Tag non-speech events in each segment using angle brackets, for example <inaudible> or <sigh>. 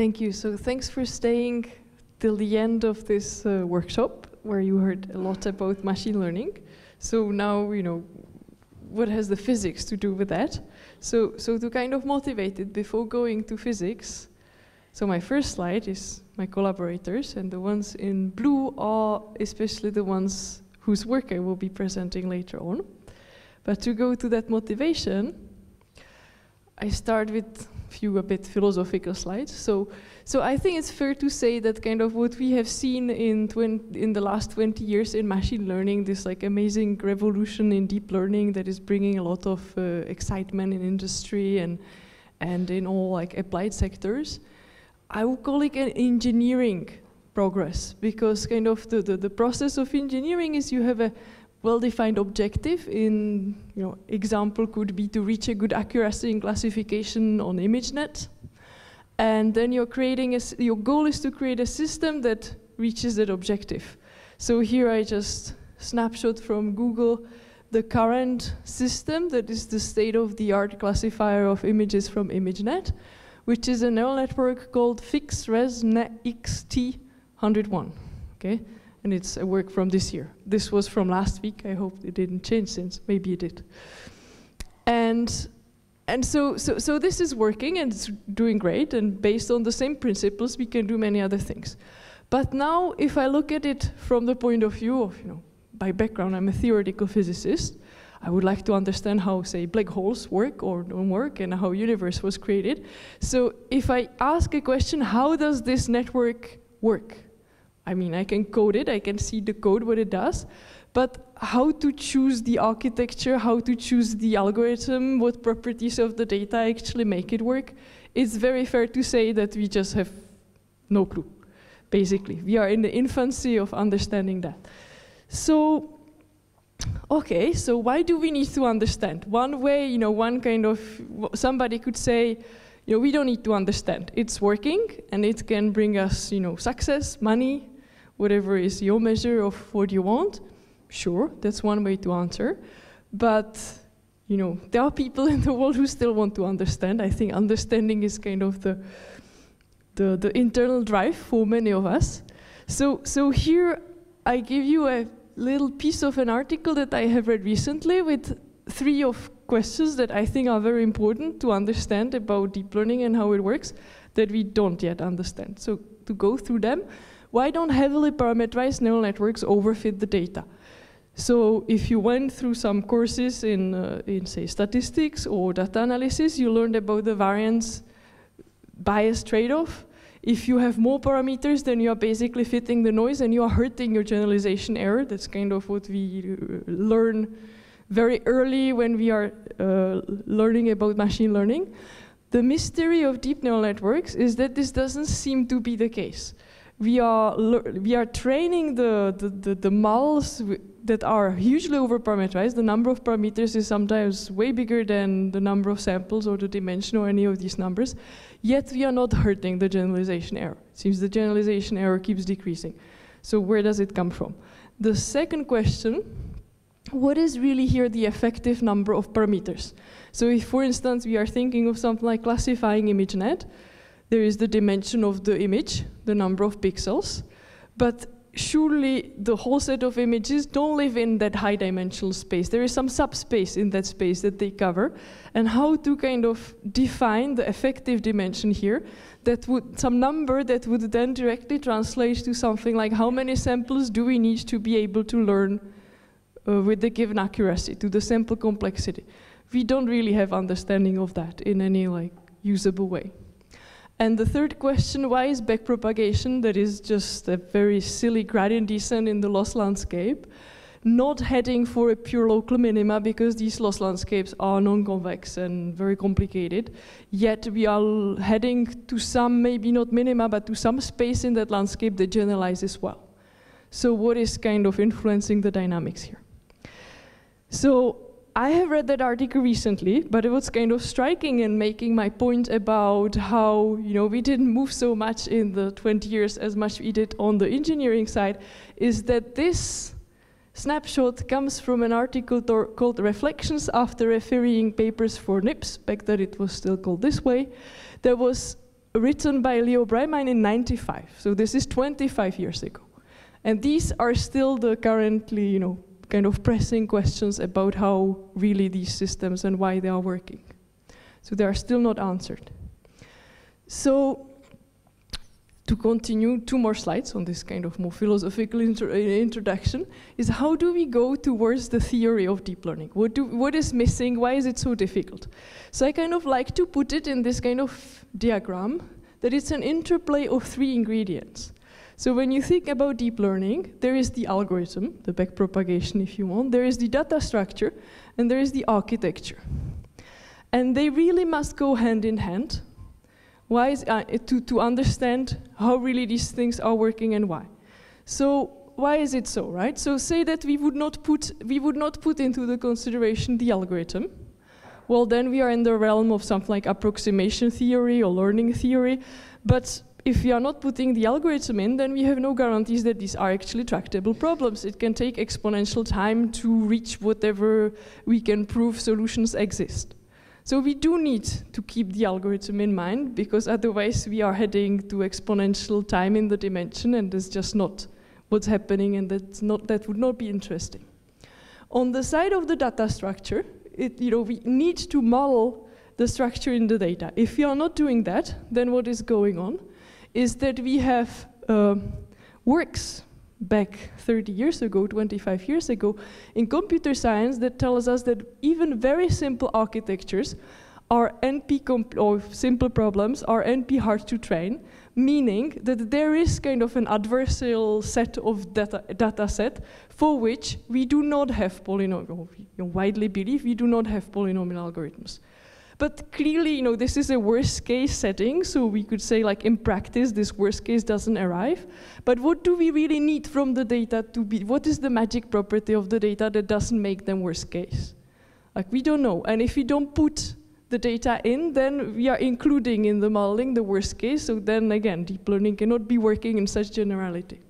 Thank you. So thanks for staying till the end of this uh, workshop where you heard a lot about machine learning. So now, you know, what has the physics to do with that? So, so to kind of motivate it before going to physics, so my first slide is my collaborators, and the ones in blue are especially the ones whose work I will be presenting later on. But to go to that motivation, I start with few a bit philosophical slides. So, so I think it's fair to say that kind of what we have seen in, in the last 20 years in machine learning, this like amazing revolution in deep learning that is bringing a lot of uh, excitement in industry and, and in all like applied sectors, I would call it an engineering progress because kind of the, the, the process of engineering is you have a well-defined objective in, you know, example could be to reach a good accuracy in classification on ImageNet. And then you're creating, a, your goal is to create a system that reaches that objective. So here I just snapshot from Google the current system that is the state-of-the-art classifier of images from ImageNet, which is a neural network called FixResNet XT101. Okay, and it's a work from this year. This was from last week. I hope it didn't change since. Maybe it did. And and so, so, so this is working and it's doing great. And based on the same principles, we can do many other things. But now, if I look at it from the point of view of, you know, by background, I'm a theoretical physicist. I would like to understand how, say, black holes work or don't work and how universe was created. So if I ask a question, how does this network work? I mean, I can code it, I can see the code, what it does, but how to choose the architecture, how to choose the algorithm, what properties of the data actually make it work, it's very fair to say that we just have no clue, basically. We are in the infancy of understanding that. So, okay, so why do we need to understand? One way, you know, one kind of, somebody could say, you know, we don't need to understand. It's working and it can bring us, you know, success, money, whatever is your measure of what you want. Sure, that's one way to answer. But, you know, there are people <laughs> in the world who still want to understand. I think understanding is kind of the, the, the internal drive for many of us. So, so here I give you a little piece of an article that I have read recently with three of questions that I think are very important to understand about deep learning and how it works that we don't yet understand. So to go through them, why don't heavily parameterized neural networks overfit the data? So if you went through some courses in, uh, in say, statistics or data analysis, you learned about the variance bias trade-off. If you have more parameters, then you are basically fitting the noise and you are hurting your generalization error. That's kind of what we uh, learn very early when we are uh, learning about machine learning. The mystery of deep neural networks is that this doesn't seem to be the case. We are, we are training the, the, the, the models that are hugely overparameterized. The number of parameters is sometimes way bigger than the number of samples or the dimension or any of these numbers. Yet we are not hurting the generalization error. It seems the generalization error keeps decreasing. So where does it come from? The second question what is really here the effective number of parameters? So if, for instance, we are thinking of something like classifying ImageNet, there is the dimension of the image, the number of pixels, but surely the whole set of images don't live in that high dimensional space. There is some subspace in that space that they cover, and how to kind of define the effective dimension here, that would, some number that would then directly translate to something like how many samples do we need to be able to learn uh, with the given accuracy to the sample complexity. We don't really have understanding of that in any like usable way. And the third question, why is backpropagation, that is just a very silly gradient descent in the loss landscape, not heading for a pure local minima because these loss landscapes are non-convex and very complicated. Yet we are heading to some, maybe not minima, but to some space in that landscape that generalizes well. So what is kind of influencing the dynamics here? So I have read that article recently, but it was kind of striking in making my point about how you know we didn't move so much in the 20 years as much we did on the engineering side. Is that this snapshot comes from an article called "Reflections After Refereeing Papers for NIPS." Back then, it was still called this way. That was written by Leo Breiman in 95. So this is 25 years ago. And these are still the currently, you know, kind of pressing questions about how really these systems and why they are working. So they are still not answered. So to continue, two more slides on this kind of more philosophical intro introduction, is how do we go towards the theory of deep learning? What, do, what is missing? Why is it so difficult? So I kind of like to put it in this kind of diagram, that it's an interplay of three ingredients. So when you think about deep learning, there is the algorithm, the backpropagation if you want, there is the data structure, and there is the architecture. And they really must go hand in hand why is, uh, to, to understand how really these things are working and why. So why is it so, right? So say that we would not put, we would not put into the consideration the algorithm. Well, then we are in the realm of something like approximation theory or learning theory. But if we are not putting the algorithm in, then we have no guarantees that these are actually tractable problems. It can take exponential time to reach whatever we can prove solutions exist. So we do need to keep the algorithm in mind because otherwise we are heading to exponential time in the dimension and it's just not what's happening and that's not, that would not be interesting. On the side of the data structure, it, you know, we need to model the structure in the data. If we are not doing that, then what is going on is that we have uh, works back 30 years ago, 25 years ago, in computer science that tells us that even very simple architectures are NP or simple problems are NP hard to train, meaning that there is kind of an adversarial set of data, data set for which we do not have polynomial, you widely believe we do not have polynomial algorithms. But clearly, you know, this is a worst case setting, so we could say like in practice, this worst case doesn't arrive. But what do we really need from the data to be, what is the magic property of the data that doesn't make them worst case? Like we don't know, and if we don't put the data in, then we are including in the modeling the worst case, so then again, deep learning cannot be working in such generality.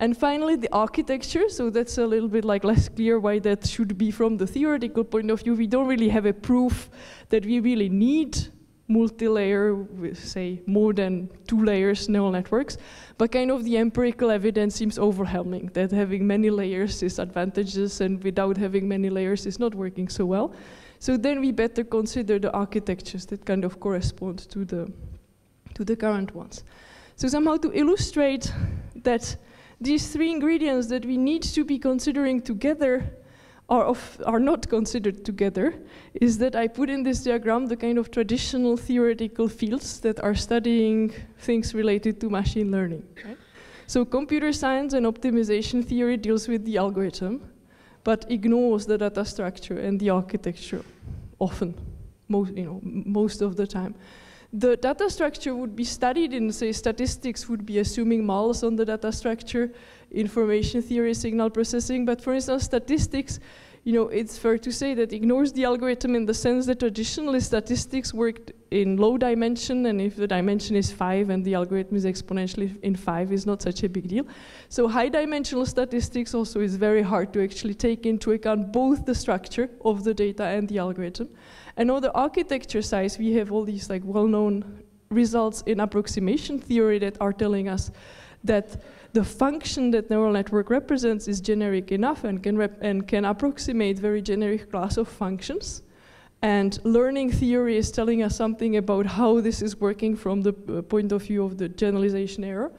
And finally, the architecture, so that's a little bit like less clear why that should be from the theoretical point of view. We don't really have a proof that we really need multi-layer, say more than two layers neural networks, but kind of the empirical evidence seems overwhelming that having many layers is advantageous and without having many layers is not working so well. So then we better consider the architectures that kind of correspond to the, to the current ones. So somehow to illustrate that these three ingredients that we need to be considering together are, of, are not considered together is that I put in this diagram the kind of traditional theoretical fields that are studying things related to machine learning. Right? So computer science and optimization theory deals with the algorithm, but ignores the data structure and the architecture often, most, you know, most of the time. The data structure would be studied in, say, statistics would be assuming models on the data structure, information theory, signal processing, but for instance, statistics, you know, it's fair to say that ignores the algorithm in the sense that traditionally statistics worked in low dimension, and if the dimension is five and the algorithm is exponentially in five, is not such a big deal. So high dimensional statistics also is very hard to actually take into account both the structure of the data and the algorithm. And on the architecture side, we have all these like well-known results in approximation theory that are telling us that the function that neural network represents is generic enough and can, and can approximate very generic class of functions. And learning theory is telling us something about how this is working from the uh, point of view of the generalization error,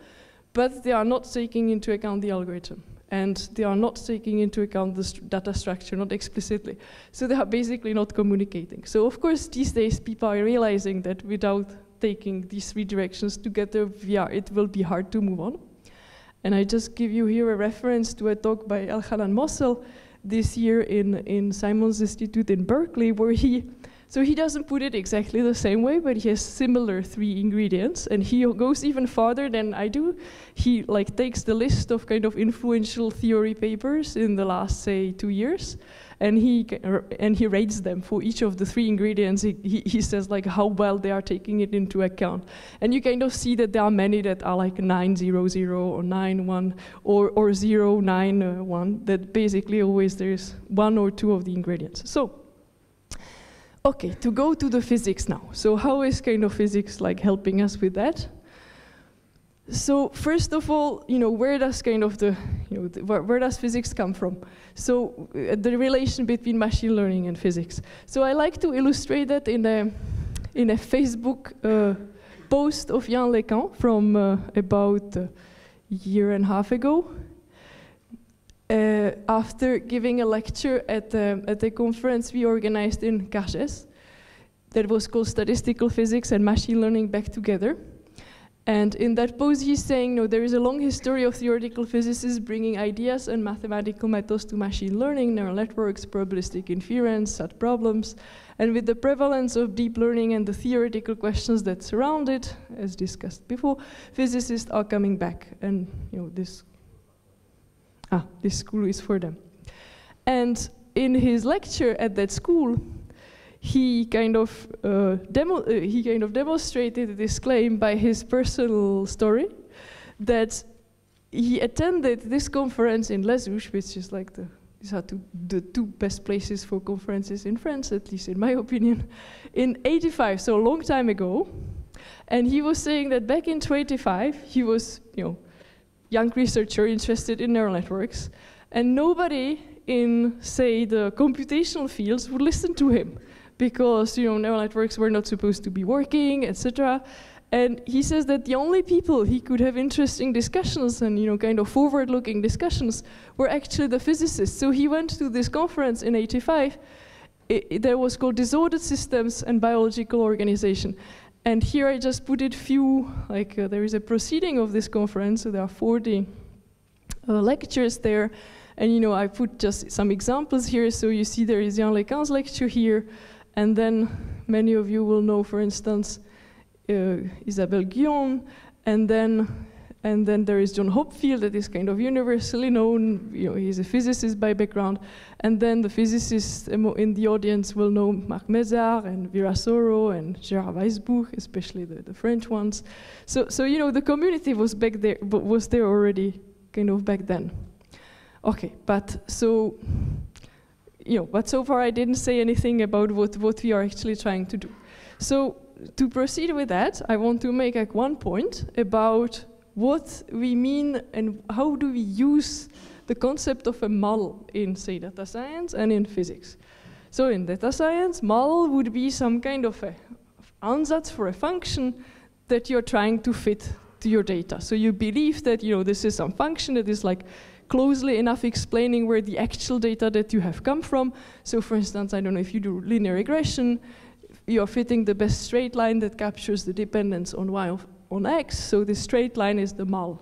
but they are not taking into account the algorithm and they are not taking into account the st data structure, not explicitly. So they are basically not communicating. So of course, these days people are realizing that without taking these three directions together, are, it will be hard to move on. And I just give you here a reference to a talk by Elhanan Mossel this year in, in Simons Institute in Berkeley, where he so he doesn't put it exactly the same way, but he has similar three ingredients, and he goes even farther than I do. He like takes the list of kind of influential theory papers in the last say two years, and he and he rates them for each of the three ingredients. He, he, he says like how well they are taking it into account, and you kind of see that there are many that are like nine zero zero or nine one or or zero nine uh, one. That basically always there's one or two of the ingredients. So Okay, to go to the physics now. So how is kind of physics like helping us with that? So first of all, you know, where does kind of the, you know, the, where, where, does physics come from? So uh, the relation between machine learning and physics. So I like to illustrate that in a, in a Facebook uh, post of Yann LeCun from uh, about a year and a half ago. Uh, after giving a lecture at, the, at a conference we organized in Cargèse that was called Statistical Physics and Machine Learning Back Together. And in that post, he's saying, no, there is a long history of theoretical physicists bringing ideas and mathematical methods to machine learning, neural networks, probabilistic inference, set problems. And with the prevalence of deep learning and the theoretical questions that surround it, as discussed before, physicists are coming back. And you know, this ah, this school is for them. And in his lecture at that school, he kind of uh, demo uh, he kind of demonstrated this claim by his personal story that he attended this conference in Les Houches, which is like the these are two, the two best places for conferences in France, at least in my opinion, in 85, so a long time ago. And he was saying that back in 25, he was, you know, young researcher interested in neural networks, and nobody in, say, the computational fields would listen to him because, you know, neural networks were not supposed to be working, etc. And he says that the only people he could have interesting discussions and, you know, kind of forward-looking discussions were actually the physicists. So he went to this conference in 85 it, it, that was called Disordered Systems and Biological Organization. And here I just put it few, like uh, there is a proceeding of this conference, so there are 40 uh, lectures there. And you know, I put just some examples here. So you see there is Yann LeCun's lecture here. And then many of you will know, for instance, uh, Isabelle Guyon. And then and then there is John Hopfield that is kind of universally known. You know, he's a physicist by background. And then the physicists in the audience will know Marc Mézard and Virasoro and Gérard Weisbuch, especially the, the French ones. So, so, you know, the community was back there, was there already kind of back then. Okay, but so, you know, but so far I didn't say anything about what, what we are actually trying to do. So to proceed with that, I want to make like one point about what we mean and how do we use the concept of a model in, say, data science and in physics. So in data science, model would be some kind of a ansatz for a function that you're trying to fit to your data. So you believe that, you know, this is some function that is like closely enough explaining where the actual data that you have come from. So for instance, I don't know if you do linear regression, you're fitting the best straight line that captures the dependence on y of on x, so this straight line is the mal.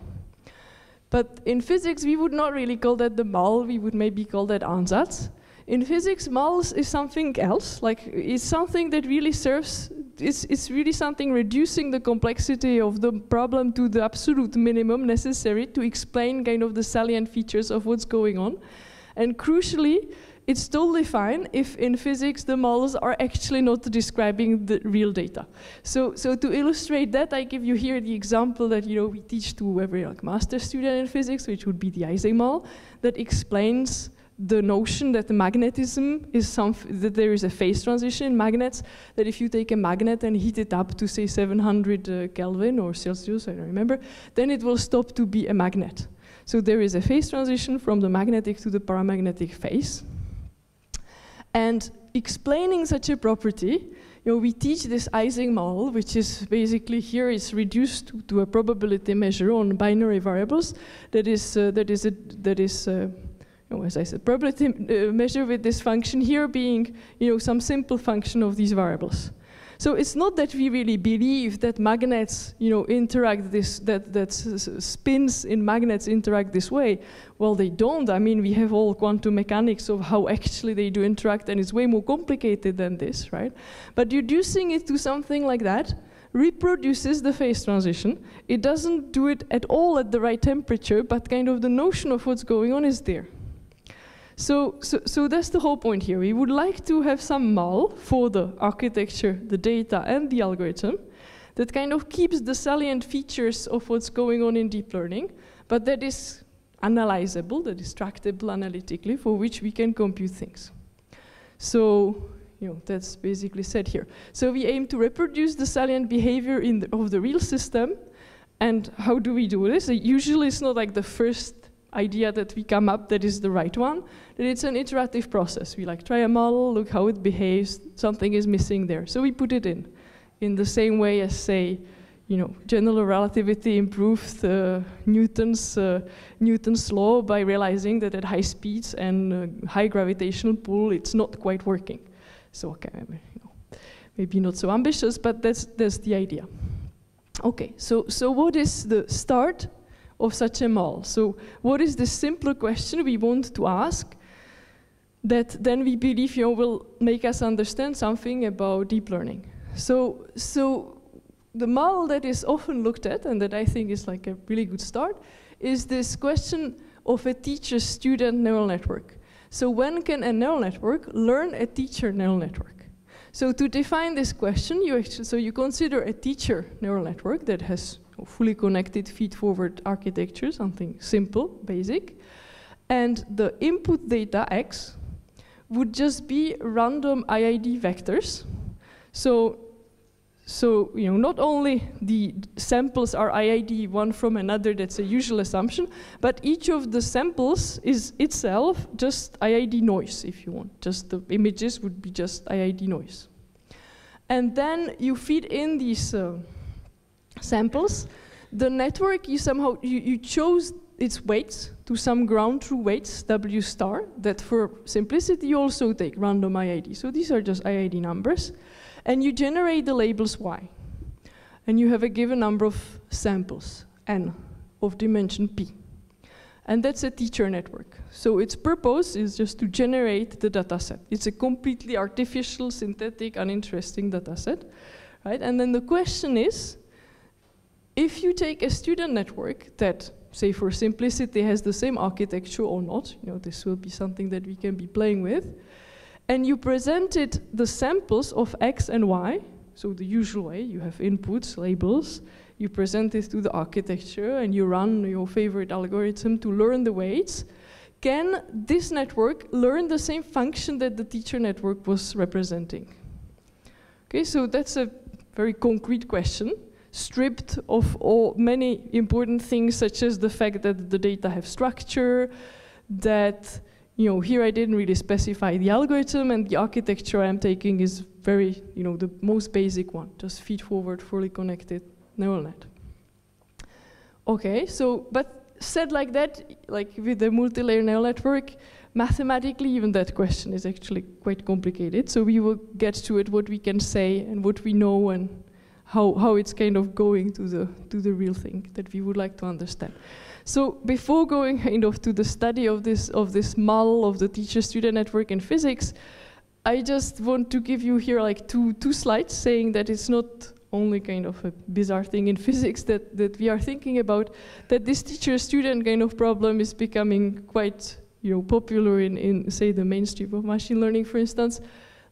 But in physics, we would not really call that the mal, we would maybe call that ansatz. In physics, mals is something else, like it's something that really serves, it's, it's really something reducing the complexity of the problem to the absolute minimum necessary to explain kind of the salient features of what's going on. And crucially, it's totally fine if in physics the models are actually not describing the real data. So, so to illustrate that, I give you here the example that you know we teach to every like, master student in physics, which would be the Ising model, that explains the notion that the magnetism is some that there is a phase transition in magnets that if you take a magnet and heat it up to say 700 uh, Kelvin or Celsius, I don't remember, then it will stop to be a magnet. So there is a phase transition from the magnetic to the paramagnetic phase. And explaining such a property, you know, we teach this Ising model, which is basically here is reduced to, to, a probability measure on binary variables. That is uh, that is a, that is. Uh, you know, as I said, probability uh, measure with this function here being, you know, some simple function of these variables. So it's not that we really believe that magnets, you know, interact this, that, that spins in magnets interact this way. Well, they don't. I mean, we have all quantum mechanics of how actually they do interact, and it's way more complicated than this, right? But reducing it to something like that reproduces the phase transition. It doesn't do it at all at the right temperature, but kind of the notion of what's going on is there. So, so, so that's the whole point here. We would like to have some mal for the architecture, the data, and the algorithm that kind of keeps the salient features of what's going on in deep learning, but that is analyzable, that is tractable analytically, for which we can compute things. So, you know, that's basically said here. So we aim to reproduce the salient behavior the, of the real system. And how do we do this? Usually it's not like the first idea that we come up that is the right one, that it's an iterative process. We like try a model, look how it behaves, something is missing there. So we put it in, in the same way as say, you know, general relativity improved uh, Newton's, uh, Newton's law by realizing that at high speeds and uh, high gravitational pull, it's not quite working. So, okay, you know, maybe not so ambitious, but that's, that's the idea. Okay, so, so what is the start of such a model? So what is the simpler question we want to ask that then we believe you know, will make us understand something about deep learning? So, so the model that is often looked at, and that I think is like a really good start, is this question of a teacher-student neural network. So when can a neural network learn a teacher neural network? So to define this question, you actually, so you consider a teacher neural network that has fully connected feed-forward architecture, something simple, basic, and the input data x would just be random IID vectors. So so, you know, not only the samples are IID one from another, that's a usual assumption, but each of the samples is itself just IID noise, if you want. Just the images would be just IID noise. And then you feed in these uh, samples. The network, you somehow, you, you chose its weights to some ground truth weights, W star, that for simplicity you also take random IID. So these are just IID numbers and you generate the labels y. And you have a given number of samples, n, of dimension p. And that's a teacher network. So its purpose is just to generate the dataset. It's a completely artificial, synthetic, uninteresting dataset. Right? And then the question is, if you take a student network that, say for simplicity, has the same architecture or not, you know, this will be something that we can be playing with, and you presented the samples of X and Y, so the usual way, you have inputs, labels, you present it to the architecture and you run your favorite algorithm to learn the weights. Can this network learn the same function that the teacher network was representing? Okay, so that's a very concrete question, stripped of all many important things such as the fact that the data have structure, that you know, here I didn't really specify the algorithm and the architecture I'm taking is very, you know, the most basic one, just feed forward, fully connected neural net. Okay, so, but said like that, like with the multi-layer neural network, mathematically even that question is actually quite complicated. So we will get to it, what we can say and what we know and how, how it's kind of going to the, to the real thing that we would like to understand. So before going kind of to the study of this, of this model of the teacher-student network in physics, I just want to give you here like two, two slides saying that it's not only kind of a bizarre thing in <laughs> physics that, that we are thinking about, that this teacher-student kind of problem is becoming quite you know, popular in, in, say, the mainstream of machine learning, for instance.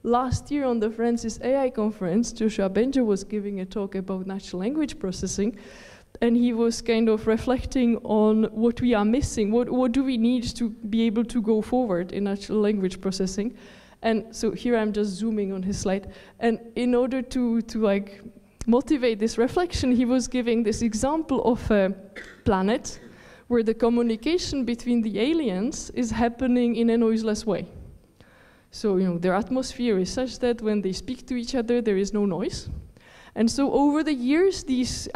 Last year on the France is AI conference, Yoshua Bengio was giving a talk about natural language processing, and he was kind of reflecting on what we are missing, what, what do we need to be able to go forward in natural language processing. And so here I'm just zooming on his slide. And in order to, to like motivate this reflection, he was giving this example of a planet where the communication between the aliens is happening in a noiseless way. So, you know, their atmosphere is such that when they speak to each other, there is no noise. And so over the years, these,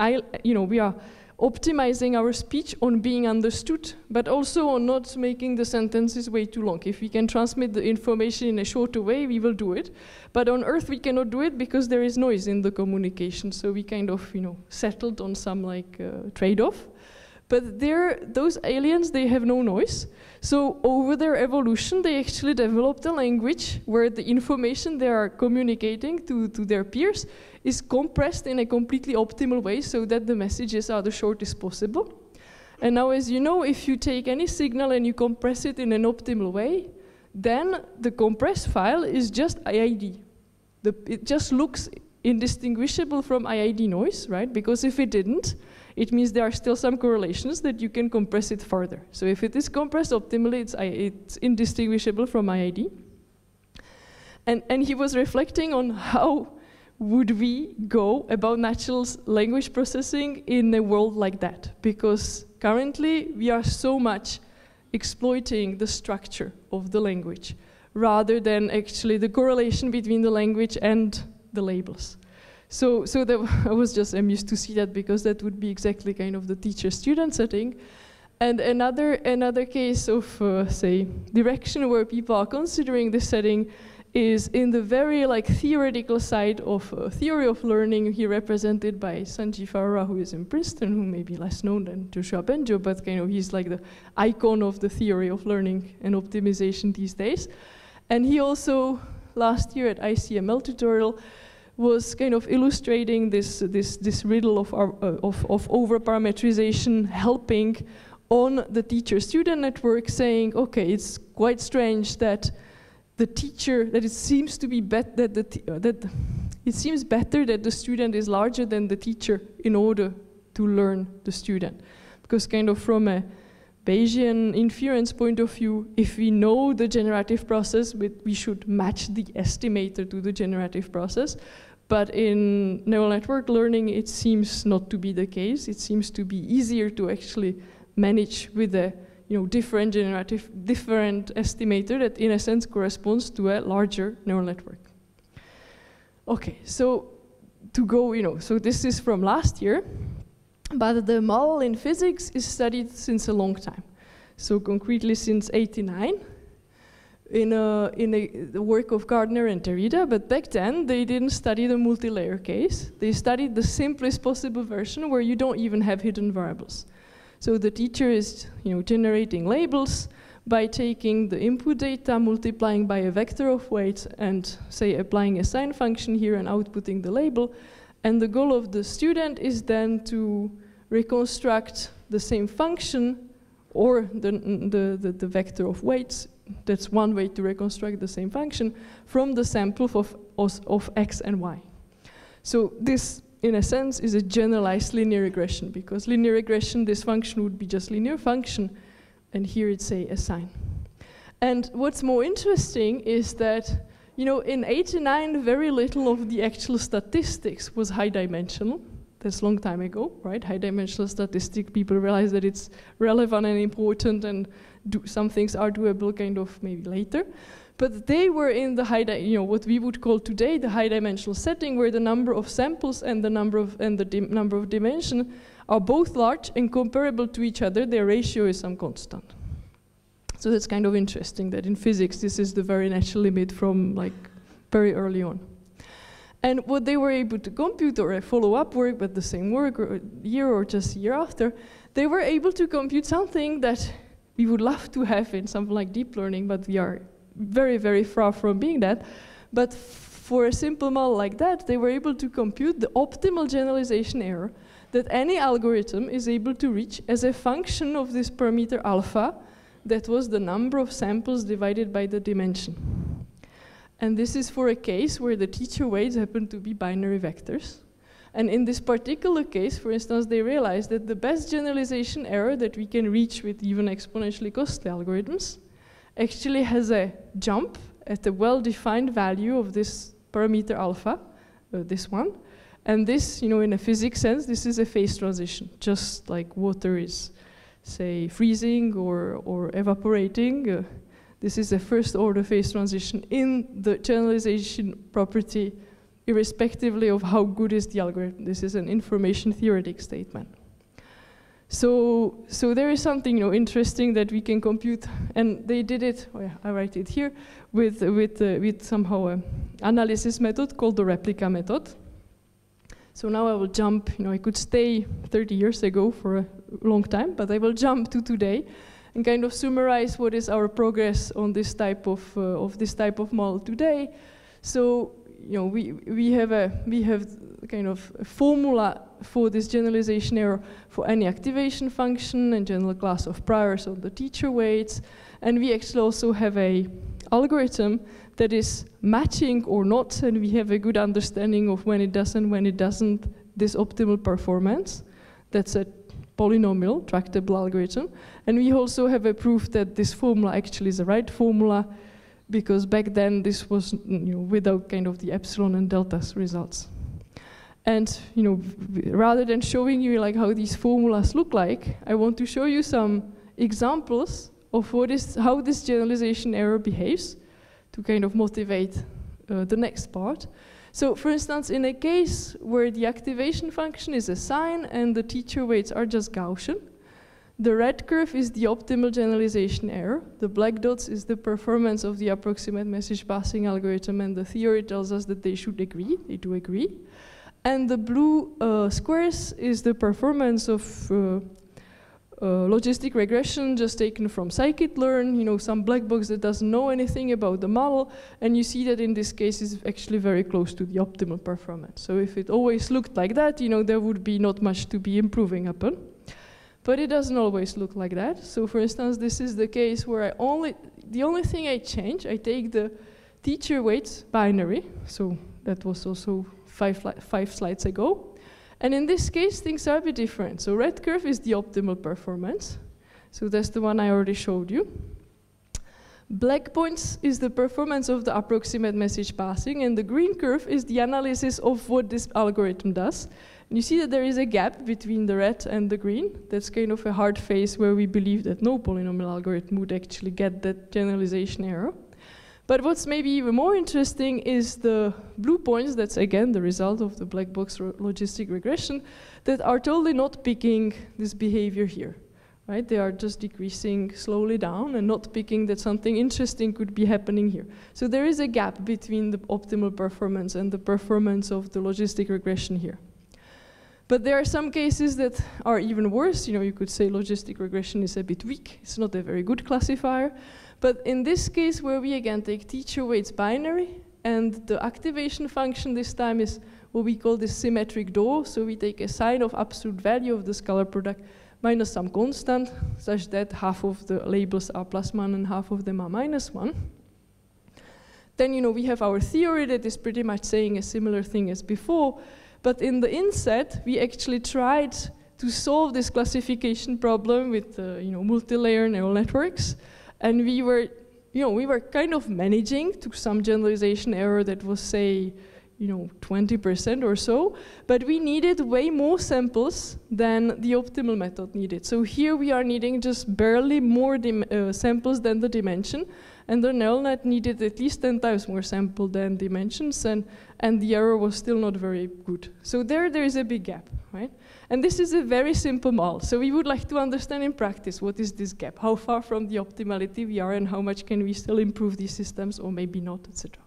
you know, we are optimizing our speech on being understood, but also on not making the sentences way too long. If we can transmit the information in a shorter way, we will do it. But on Earth, we cannot do it because there is noise in the communication. So we kind of, you know, settled on some like uh, trade-off. But those aliens, they have no noise. So over their evolution, they actually developed a language where the information they are communicating to, to their peers is compressed in a completely optimal way so that the messages are the shortest possible. And now, as you know, if you take any signal and you compress it in an optimal way, then the compressed file is just IID. The, it just looks indistinguishable from IID noise, right? Because if it didn't, it means there are still some correlations that you can compress it further. So if it is compressed optimally, it's, it's indistinguishable from IID. And, and he was reflecting on how would we go about natural language processing in a world like that? Because currently we are so much exploiting the structure of the language rather than actually the correlation between the language and the labels. So, so that <laughs> I was just amused to see that because that would be exactly kind of the teacher-student setting. And another, another case of, uh, say, direction where people are considering this setting is in the very like theoretical side of uh, theory of learning, here represented by Sanjeev Arora, who is in Princeton, who may be less known than Yoshua Bengio, but kind of he's like the icon of the theory of learning and optimization these days. And he also, last year at ICML tutorial, was kind of illustrating this, this, this riddle of, our, uh, of, of over-parametrization helping on the teacher-student network saying, okay, it's quite strange that the teacher, that it seems to be bet that, the uh, that it seems better that the student is larger than the teacher in order to learn the student. Because kind of from a Bayesian inference point of view, if we know the generative process, we should match the estimator to the generative process. But in neural network learning, it seems not to be the case. It seems to be easier to actually manage with a you know, different generative, different estimator that in a sense corresponds to a larger neural network. Okay, so to go, you know, so this is from last year, but the model in physics is studied since a long time. So concretely since 89 in, a, in a, the work of Gardner and Derrida, but back then they didn't study the multi-layer case. They studied the simplest possible version where you don't even have hidden variables. So the teacher is you know, generating labels by taking the input data, multiplying by a vector of weights, and say applying a sign function here and outputting the label. And the goal of the student is then to reconstruct the same function or the, the, the, the vector of weights that's one way to reconstruct the same function from the sample of, of x and y. So this in a sense, is a generalized linear regression because linear regression, this function would be just linear function, and here it's a, a sign. And what's more interesting is that, you know, in 89, very little of the actual statistics was high dimensional. That's a long time ago, right? High dimensional statistic, people realize that it's relevant and important and some things are doable kind of maybe later. But they were in the high, you know, what we would call today the high dimensional setting, where the number of samples and the number of and the number of dimension are both large and comparable to each other. Their ratio is some constant. So that's kind of interesting that in physics this is the very natural limit from like very early on. And what they were able to compute or a follow-up work, but the same work or year or just year after, they were able to compute something that we would love to have in something like deep learning, but we are very, very far from being that. But for a simple model like that, they were able to compute the optimal generalization error that any algorithm is able to reach as a function of this parameter alpha that was the number of samples divided by the dimension. And this is for a case where the teacher weights happen to be binary vectors. And in this particular case, for instance, they realized that the best generalization error that we can reach with even exponentially costly algorithms actually has a jump at a well-defined value of this parameter alpha, uh, this one. And this, you know, in a physics sense, this is a phase transition, just like water is, say, freezing or, or evaporating. Uh, this is a first order phase transition in the generalization property, irrespectively of how good is the algorithm. This is an information theoretic statement. So, so there is something you know, interesting that we can compute, and they did it, oh yeah, I write it here, with, with, uh, with somehow an analysis method called the replica method. So now I will jump, you know, I could stay 30 years ago for a long time, but I will jump to today and kind of summarize what is our progress on this type of, uh, of this type of model today. So, you know, we, we have a, we have kind of a formula for this generalization error for any activation function and general class of priors on the teacher weights. And we actually also have a algorithm that is matching or not, and we have a good understanding of when it does and when it doesn't this optimal performance. That's a polynomial tractable algorithm. And we also have a proof that this formula actually is the right formula because back then this was you know, without kind of the epsilon and deltas results. And you know, rather than showing you like how these formulas look like, I want to show you some examples of what is, how this generalization error behaves to kind of motivate uh, the next part. So for instance, in a case where the activation function is a sign and the teacher weights are just Gaussian, the red curve is the optimal generalization error. The black dots is the performance of the approximate message passing algorithm and the theory tells us that they should agree, they do agree. And the blue uh, squares is the performance of uh, uh, logistic regression just taken from scikit-learn, you know, some black box that doesn't know anything about the model, and you see that in this case is actually very close to the optimal performance. So if it always looked like that, you know, there would be not much to be improving upon. But it doesn't always look like that. So for instance, this is the case where I only, the only thing I change, I take the teacher weights binary, so that was also five, five slides ago, and in this case, things are a bit different. So red curve is the optimal performance. So that's the one I already showed you. Black points is the performance of the approximate message passing, and the green curve is the analysis of what this algorithm does. And you see that there is a gap between the red and the green. That's kind of a hard phase where we believe that no polynomial algorithm would actually get that generalization error. But what's maybe even more interesting is the blue points, that's again the result of the black box logistic regression, that are totally not picking this behavior here. Right? They are just decreasing slowly down and not picking that something interesting could be happening here. So there is a gap between the optimal performance and the performance of the logistic regression here. But there are some cases that are even worse. You know, you could say logistic regression is a bit weak. It's not a very good classifier. But in this case, where we again take teacher weights binary, and the activation function this time is what we call the symmetric door. So we take a sign of absolute value of the scalar product minus some constant, such that half of the labels are plus one and half of them are minus one. Then you know we have our theory that is pretty much saying a similar thing as before, but in the inset we actually tried to solve this classification problem with uh, you know multi-layer neural networks. And we were, you know, we were kind of managing to some generalization error that was, say, you know, 20% or so, but we needed way more samples than the optimal method needed. So here we are needing just barely more uh, samples than the dimension, and the neural net needed at least 10 times more sample than dimensions, and, and the error was still not very good. So there, there is a big gap, right? And this is a very simple model. So we would like to understand in practice what is this gap, how far from the optimality we are, and how much can we still improve these systems, or maybe not, etc.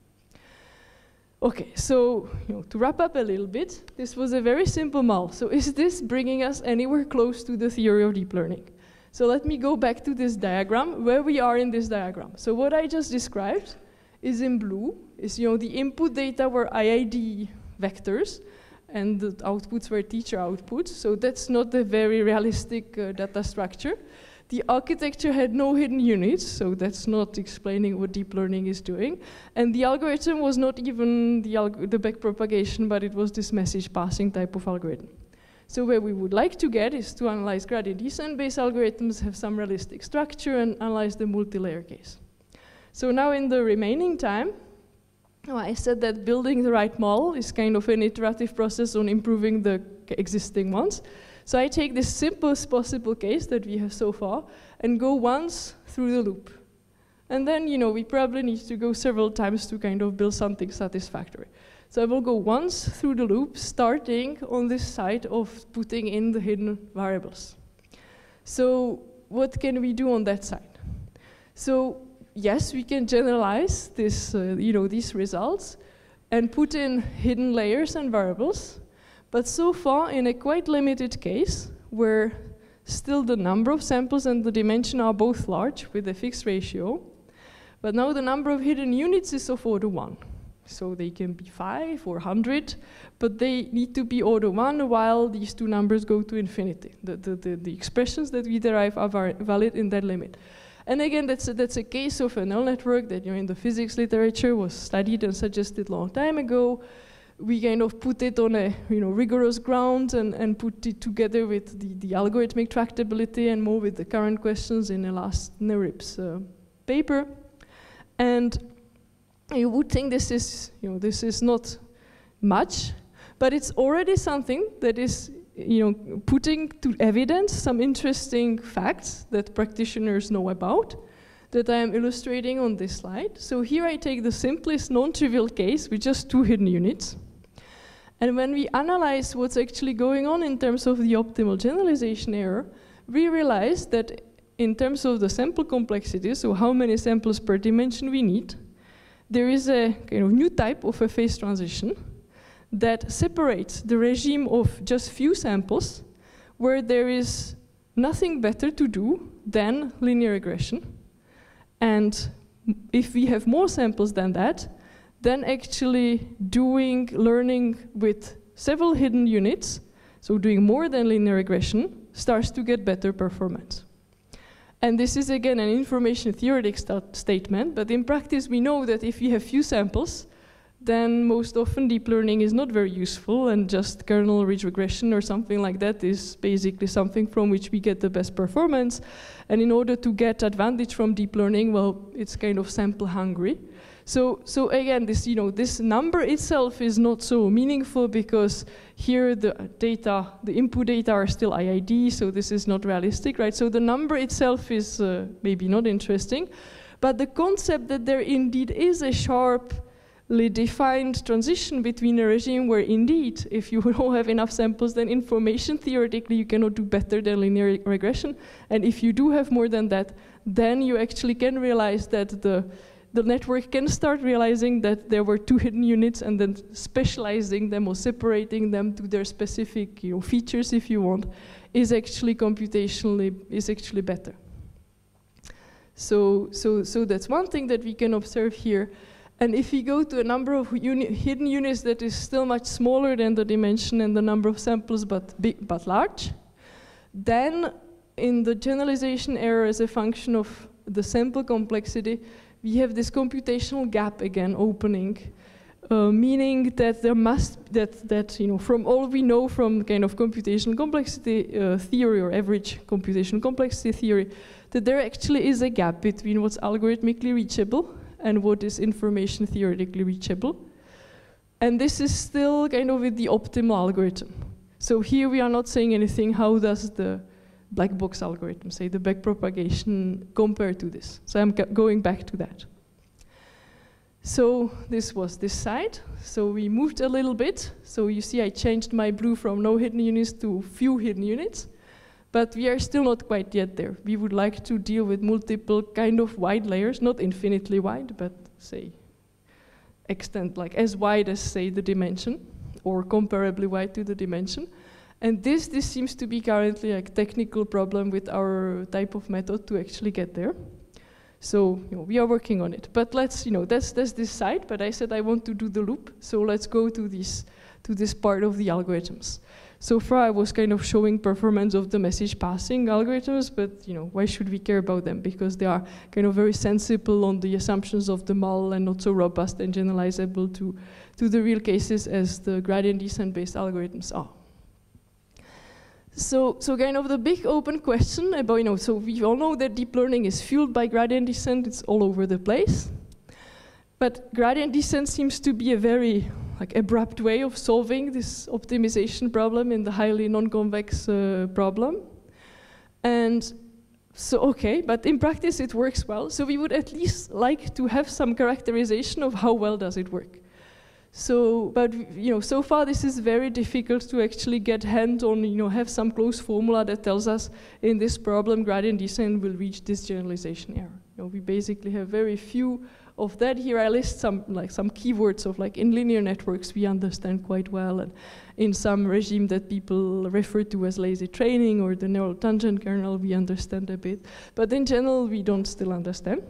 Okay, so you know, to wrap up a little bit, this was a very simple model. So is this bringing us anywhere close to the theory of deep learning? So let me go back to this diagram, where we are in this diagram. So what I just described is in blue, is you know, the input data were IID vectors, and the outputs were teacher outputs. So that's not a very realistic uh, data structure. The architecture had no hidden units, so that's not explaining what deep learning is doing. And the algorithm was not even the, the backpropagation, but it was this message passing type of algorithm. So where we would like to get is to analyze gradient descent-based algorithms, have some realistic structure, and analyze the multi-layer case. So now in the remaining time, Oh, I said that building the right model is kind of an iterative process on improving the existing ones. So I take the simplest possible case that we have so far and go once through the loop. And then, you know, we probably need to go several times to kind of build something satisfactory. So I will go once through the loop, starting on this side of putting in the hidden variables. So what can we do on that side? So yes, we can generalize this, uh, you know, these results and put in hidden layers and variables. But so far, in a quite limited case, where still the number of samples and the dimension are both large with a fixed ratio, but now the number of hidden units is of order 1. So they can be 5 or 100, but they need to be order 1 while these two numbers go to infinity. The, the, the, the expressions that we derive are valid in that limit. And again, that's a, that's a case of a neural network that you know, in the physics literature was studied and suggested long time ago. We kind of put it on a you know, rigorous ground and, and put it together with the, the algorithmic tractability and more with the current questions in the last NeurIPS uh, paper. And you would think this is, you know, this is not much, but it's already something that is, you know, putting to evidence some interesting facts that practitioners know about that I am illustrating on this slide. So here I take the simplest non-trivial case with just two hidden units. And when we analyze what's actually going on in terms of the optimal generalization error, we realize that in terms of the sample complexity, so how many samples per dimension we need, there is a kind of new type of a phase transition that separates the regime of just few samples, where there is nothing better to do than linear regression. And if we have more samples than that, then actually doing learning with several hidden units, so doing more than linear regression, starts to get better performance. And this is again an information theoretic st statement, but in practice we know that if you have few samples, then most often deep learning is not very useful and just kernel ridge regression or something like that is basically something from which we get the best performance. And in order to get advantage from deep learning, well, it's kind of sample hungry. So, so again, this, you know, this number itself is not so meaningful because here the data, the input data are still IID, so this is not realistic, right? So the number itself is uh, maybe not interesting, but the concept that there indeed is a sharply defined transition between a regime where indeed, if you <laughs> don't have enough samples, then information theoretically you cannot do better than linear regression, and if you do have more than that, then you actually can realize that the the network can start realizing that there were two hidden units and then specializing them or separating them to their specific you know, features, if you want, is actually computationally is actually better. So, so, so that's one thing that we can observe here. And if we go to a number of uni hidden units that is still much smaller than the dimension and the number of samples, but big but large, then in the generalization error as a function of the sample complexity, we have this computational gap again opening, uh, meaning that there must that that you know from all we know from kind of computational complexity uh, theory or average computational complexity theory, that there actually is a gap between what's algorithmically reachable and what is information theoretically reachable, and this is still kind of with the optimal algorithm. So here we are not saying anything. How does the black box algorithm, say the backpropagation compared to this. So I'm going back to that. So this was this side. So we moved a little bit. So you see I changed my blue from no hidden units to few hidden units. But we are still not quite yet there. We would like to deal with multiple kind of wide layers, not infinitely wide, but say extend like as wide as say the dimension or comparably wide to the dimension. And this, this seems to be currently a technical problem with our type of method to actually get there. So you know, we are working on it. But let's, you know, that's, that's this side, but I said I want to do the loop. So let's go to this, to this part of the algorithms. So far I was kind of showing performance of the message passing algorithms, but you know, why should we care about them? Because they are kind of very sensible on the assumptions of the model and not so robust and generalizable to, to the real cases as the gradient descent based algorithms are. So, so kind of the big open question about, you know, so we all know that deep learning is fueled by gradient descent, it's all over the place. But gradient descent seems to be a very like abrupt way of solving this optimization problem in the highly non-convex uh, problem. And so, okay, but in practice it works well. So we would at least like to have some characterization of how well does it work. So, but you know, so far this is very difficult to actually get hand on, you know, have some close formula that tells us in this problem gradient descent will reach this generalization error. You know, we basically have very few of that. Here I list some like some keywords of like in linear networks we understand quite well, and in some regime that people refer to as lazy training or the neural tangent kernel we understand a bit, but in general we don't still understand.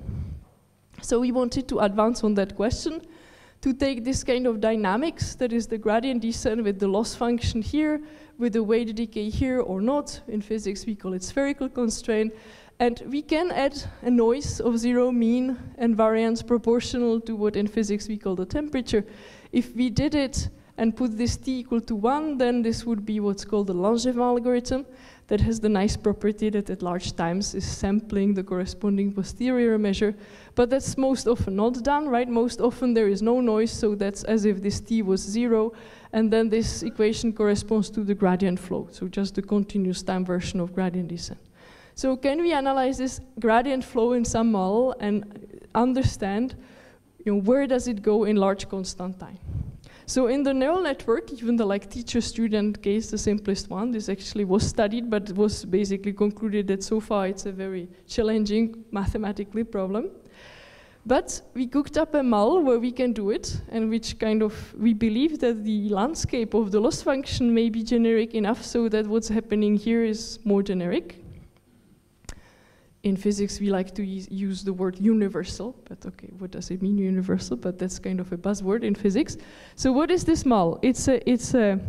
So we wanted to advance on that question to take this kind of dynamics, that is the gradient descent with the loss function here, with the weight decay here or not. In physics, we call it spherical constraint. And we can add a noise of zero mean and variance proportional to what in physics we call the temperature. If we did it and put this t equal to 1, then this would be what's called the Langevin algorithm that has the nice property that at large times is sampling the corresponding posterior measure. But that's most often not done, right? Most often there is no noise, so that's as if this t was zero, and then this equation corresponds to the gradient flow, so just the continuous time version of gradient descent. So can we analyze this gradient flow in some model and understand you know, where does it go in large constant time? So in the neural network, even the like teacher-student case, the simplest one, this actually was studied, but it was basically concluded that so far it's a very challenging mathematically problem. But we cooked up a model where we can do it, and which kind of we believe that the landscape of the loss function may be generic enough so that what's happening here is more generic in physics we like to use the word universal, but okay, what does it mean universal? But that's kind of a buzzword in physics. So what is this model? It's a, it's a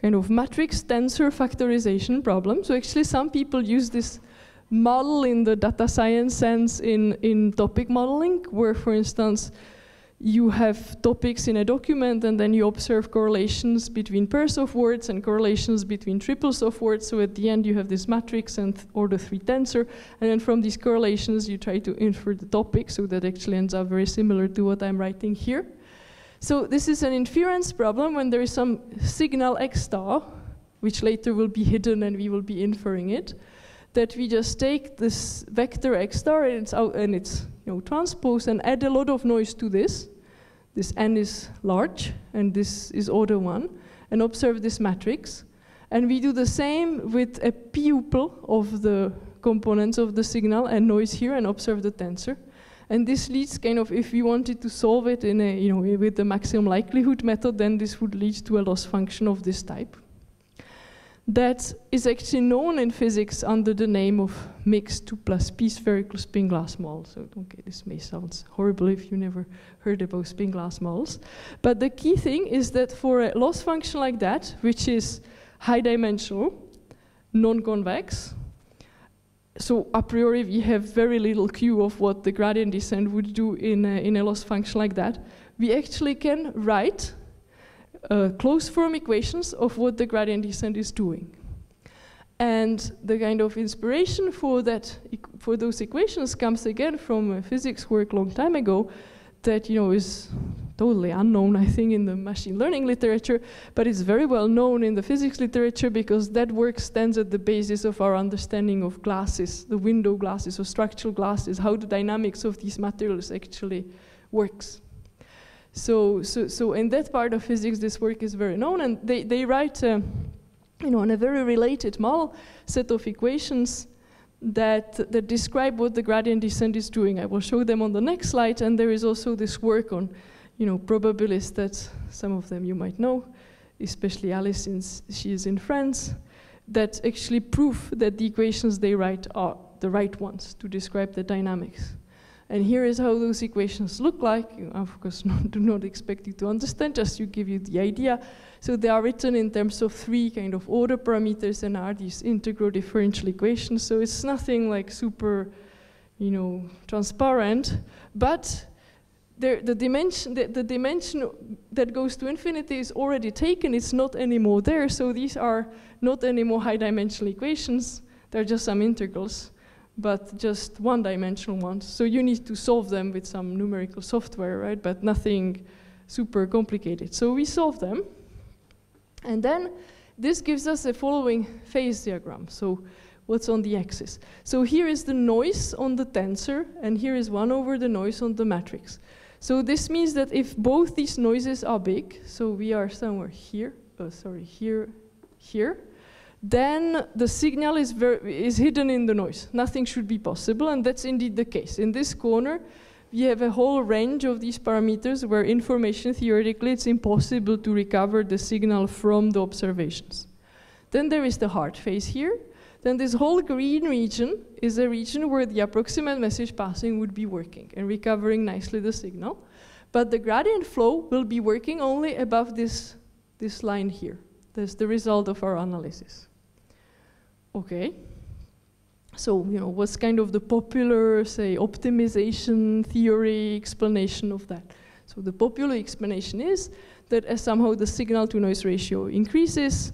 kind of matrix tensor factorization problem. So actually some people use this model in the data science sense in, in topic modeling, where for instance, you have topics in a document and then you observe correlations between pairs of words and correlations between triples of words. So at the end you have this matrix and order three tensor. And then from these correlations you try to infer the topic. So that actually ends up very similar to what I'm writing here. So this is an inference problem when there is some signal x star, which later will be hidden and we will be inferring it, that we just take this vector x star and it's, out, and it's you know, transpose and add a lot of noise to this. This n is large, and this is order 1, and observe this matrix. And we do the same with a pupil of the components of the signal and noise here and observe the tensor. And this leads kind of, if we wanted to solve it in a, you know, with the maximum likelihood method, then this would lead to a loss function of this type that is actually known in physics under the name of mixed 2 plus p spherical spin glass model. So, okay, this may sound horrible if you never heard about spin glass models. But the key thing is that for a loss function like that, which is high dimensional, non-convex, so a priori we have very little clue of what the gradient descent would do in a, in a loss function like that. We actually can write uh, closed form equations of what the gradient descent is doing. And the kind of inspiration for that, for those equations comes again from physics work long time ago that you know is totally unknown, I think, in the machine learning literature, but it's very well known in the physics literature because that work stands at the basis of our understanding of glasses, the window glasses or structural glasses, how the dynamics of these materials actually works. So, so, so in that part of physics, this work is very known, and they, they write, uh, you know, in a very related model set of equations that, that describe what the gradient descent is doing. I will show them on the next slide, and there is also this work on, you know, probabilists that some of them you might know, especially Alice since she is in France, that actually prove that the equations they write are the right ones to describe the dynamics. And here is how those equations look like. Of course, <laughs> not, do not expect you to understand, just to give you the idea. So they are written in terms of three kind of order parameters and are these integral differential equations. So it's nothing like super, you know, transparent, but there, the dimension the, the, dimension that goes to infinity is already taken it's not anymore there so these are not anymore high dimensional equations they're just some integrals but just one-dimensional ones. So you need to solve them with some numerical software, right? But nothing super complicated. So we solve them. And then this gives us a following phase diagram. So what's on the axis? So here is the noise on the tensor, and here is 1 over the noise on the matrix. So this means that if both these noises are big, so we are somewhere here, oh, sorry, here, here, then the signal is, is hidden in the noise. Nothing should be possible, and that's indeed the case. In this corner, we have a whole range of these parameters where information theoretically it's impossible to recover the signal from the observations. Then there is the hard phase here. Then this whole green region is a region where the approximate message passing would be working and recovering nicely the signal. But the gradient flow will be working only above this, this line here. That's the result of our analysis. Okay. So, you know, what's kind of the popular, say, optimization theory explanation of that? So the popular explanation is that as somehow the signal to noise ratio increases,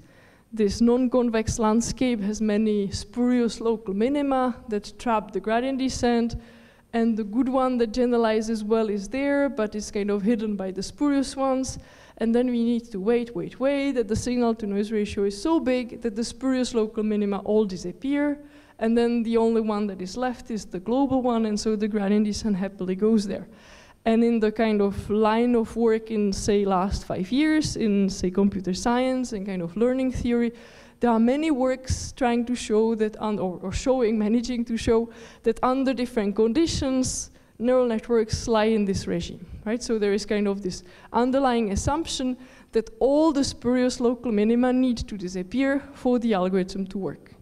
this non-convex landscape has many spurious local minima that trap the gradient descent, and the good one that generalizes well is there, but is kind of hidden by the spurious ones. And then we need to wait, wait, wait, that the signal to noise ratio is so big that the spurious local minima all disappear. And then the only one that is left is the global one, and so the gradient descent happily goes there. And in the kind of line of work in, say, last five years, in, say, computer science and kind of learning theory, there are many works trying to show that, or, or showing, <laughs> managing to show that under different conditions, neural networks lie in this regime, right? So there is kind of this underlying assumption that all the spurious local minima need to disappear for the algorithm to work.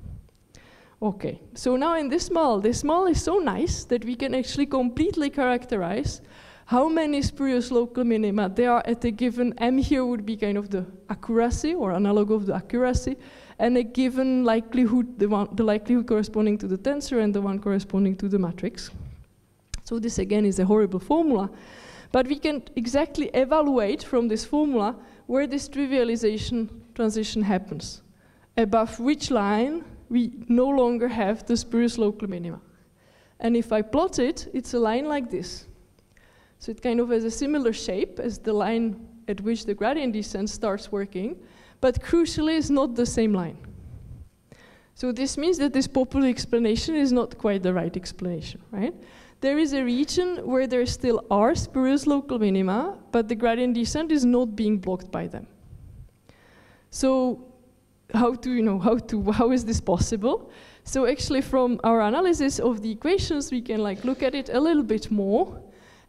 Okay, so now in this model, this model is so nice that we can actually completely characterize how many spurious local minima there are at a given m here would be kind of the accuracy or analog of the accuracy, and a given likelihood, the, one, the likelihood corresponding to the tensor and the one corresponding to the matrix. So this again is a horrible formula, but we can exactly evaluate from this formula where this trivialization transition happens, above which line we no longer have the spurious local minima. And if I plot it, it's a line like this. So it kind of has a similar shape as the line at which the gradient descent starts working, but crucially it's not the same line. So this means that this popular explanation is not quite the right explanation, right? There is a region where there still are spurious local minima, but the gradient descent is not being blocked by them. So how to, you know, how to, how is this possible? So actually from our analysis of the equations, we can like look at it a little bit more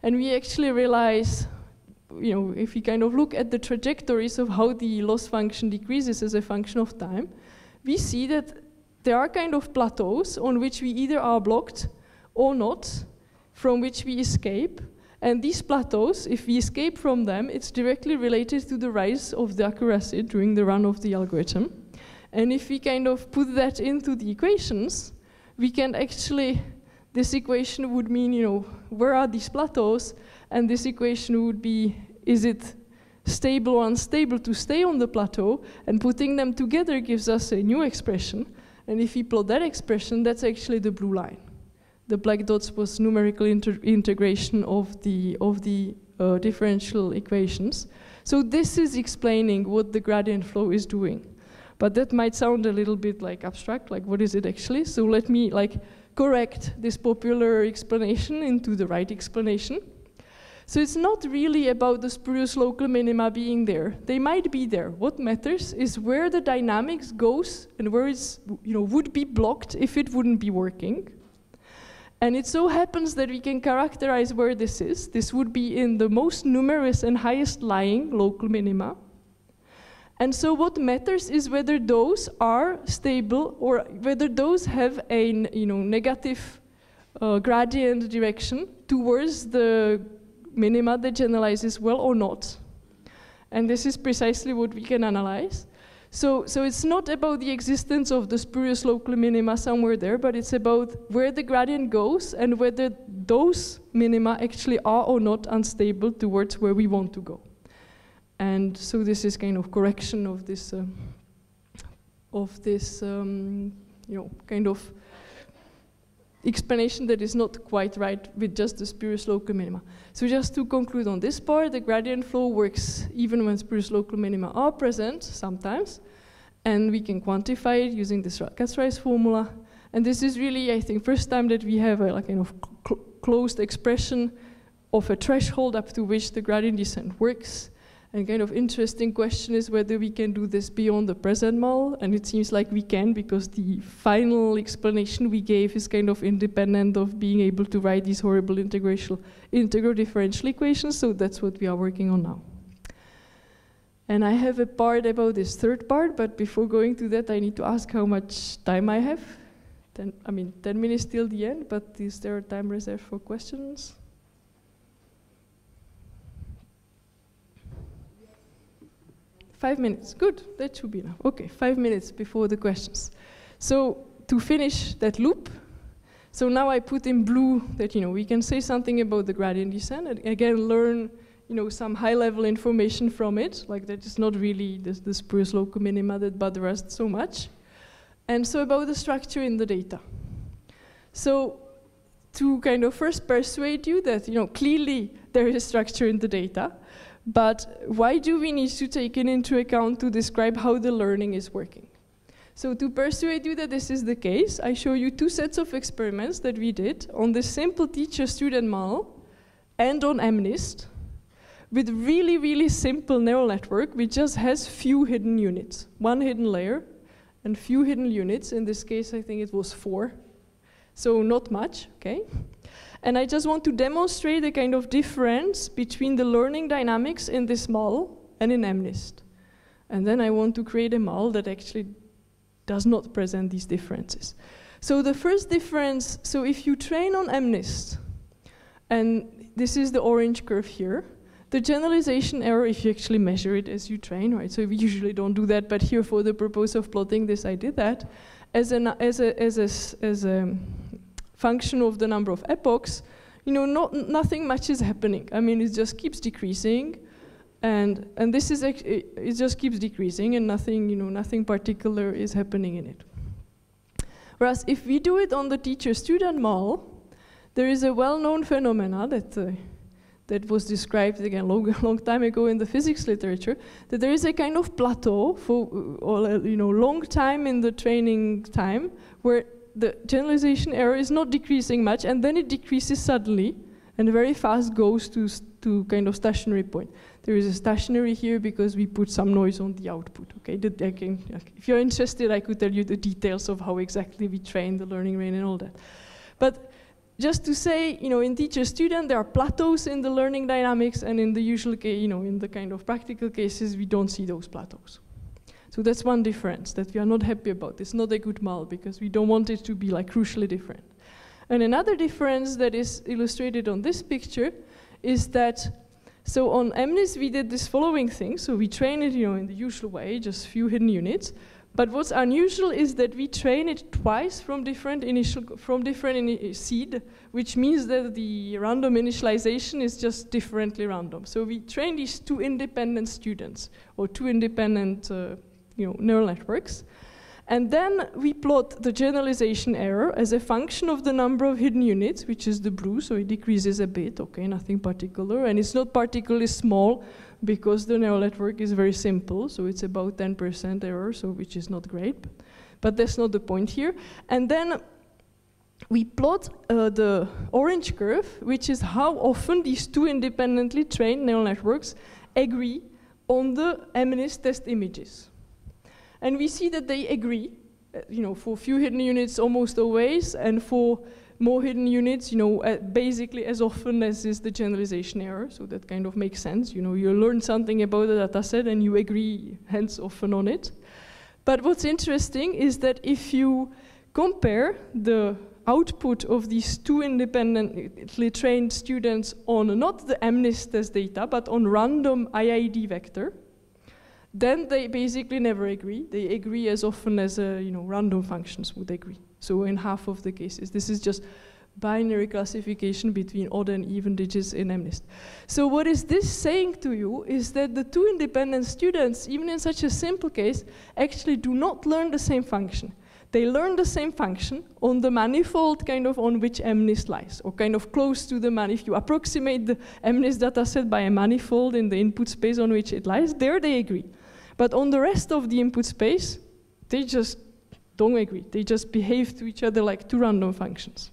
and we actually realize, you know, if we kind of look at the trajectories of how the loss function decreases as a function of time, we see that there are kind of plateaus on which we either are blocked or not, from which we escape. And these plateaus, if we escape from them, it's directly related to the rise of the accuracy during the run of the algorithm. And if we kind of put that into the equations, we can actually this equation would mean, you know, where are these plateaus? And this equation would be, is it stable or unstable to stay on the plateau? And putting them together gives us a new expression. And if we plot that expression, that's actually the blue line. The black dots was numerical integration of the, of the uh, differential equations. So this is explaining what the gradient flow is doing. But that might sound a little bit like abstract, like what is it actually? So let me like correct this popular explanation into the right explanation. So it's not really about the spurious local minima being there. They might be there. What matters is where the dynamics goes and where it's, you know, would be blocked if it wouldn't be working. And it so happens that we can characterize where this is. This would be in the most numerous and highest lying local minima. And so what matters is whether those are stable or whether those have a you know, negative uh, gradient direction towards the minima that generalizes well or not. And this is precisely what we can analyze. So, so it's not about the existence of the spurious local minima somewhere there, but it's about where the gradient goes and whether those minima actually are or not unstable towards where we want to go. And so this is kind of correction of this, uh, of this, um, you know, kind of explanation that is not quite right with just the spurious local minima. So just to conclude on this part, the gradient flow works even when spurious local minima are present sometimes, and we can quantify it using this Kac-Rice formula. And this is really, I think, first time that we have a like, kind of cl closed expression of a threshold up to which the gradient descent works. And kind of interesting question is whether we can do this beyond the present model, and it seems like we can because the final explanation we gave is kind of independent of being able to write these horrible integral, integral differential equations, so that's what we are working on now. And I have a part about this third part, but before going to that, I need to ask how much time I have. Ten, I mean, 10 minutes till the end, but is there a time reserved for questions? Five minutes, good, that should be enough. Okay, five minutes before the questions. So to finish that loop, so now I put in blue that, you know, we can say something about the gradient descent and again learn, you know, some high-level information from it, like that is not really the, the spurious local minima that bothers us so much. And so about the structure in the data. So to kind of first persuade you that, you know, clearly there is structure in the data, but why do we need to take it into account to describe how the learning is working? So to persuade you that this is the case, I show you two sets of experiments that we did on the simple teacher-student model and on MNIST with really, really simple neural network which just has few hidden units, one hidden layer and few hidden units. In this case, I think it was four. So not much, okay? And I just want to demonstrate the kind of difference between the learning dynamics in this model and in MNIST. And then I want to create a model that actually does not present these differences. So the first difference, so if you train on MNIST, and this is the orange curve here, the generalization error, if you actually measure it as you train, right? So we usually don't do that, but here for the purpose of plotting this, I did that. As, an, as, a, as, a, as a function of the number of epochs, you know, not, nothing much is happening. I mean, it just keeps decreasing, and, and this is, it, it just keeps decreasing, and nothing, you know, nothing particular is happening in it. Whereas if we do it on the teacher-student model, there is a well-known phenomena that uh, that was described again long, <laughs> long time ago in the physics literature, that there is a kind of plateau for or, you know long time in the training time where the generalization error is not decreasing much, and then it decreases suddenly and very fast goes to to kind of stationary point. There is a stationary here because we put some noise on the output. Okay, can, if you're interested, I could tell you the details of how exactly we train the learning rate and all that. But just to say, you know, in teacher-student, there are plateaus in the learning dynamics, and in the usual case, you know, in the kind of practical cases, we don't see those plateaus. So that's one difference that we are not happy about. It's not a good model because we don't want it to be like crucially different. And another difference that is illustrated on this picture is that, so on MNIST we did this following thing. So we train it, you know, in the usual way, just few hidden units. But what's unusual is that we train it twice from different initial from different seed, which means that the random initialization is just differently random. So we train these two independent students or two independent uh, you know, neural networks. And then we plot the generalization error as a function of the number of hidden units, which is the blue, so it decreases a bit, okay, nothing particular. And it's not particularly small, because the neural network is very simple, so it's about 10% error, so which is not great. But that's not the point here. And then we plot uh, the orange curve, which is how often these two independently trained neural networks agree on the MNIST test images. And we see that they agree, uh, you know, for few hidden units almost always, and for more hidden units, you know, uh, basically as often as is the generalization error. So that kind of makes sense. You know, you learn something about the data set and you agree hence often on it. But what's interesting is that if you compare the output of these two independently trained students on not the MNIST test data, but on random IID vector, then they basically never agree. They agree as often as uh, you know, random functions would agree. So in half of the cases, this is just binary classification between odd and even digits in MNIST. So what is this saying to you is that the two independent students, even in such a simple case, actually do not learn the same function. They learn the same function on the manifold kind of on which MNIST lies, or kind of close to the man. If you approximate the MNIST dataset by a manifold in the input space on which it lies, there they agree. But on the rest of the input space, they just don't agree. They just behave to each other like two random functions.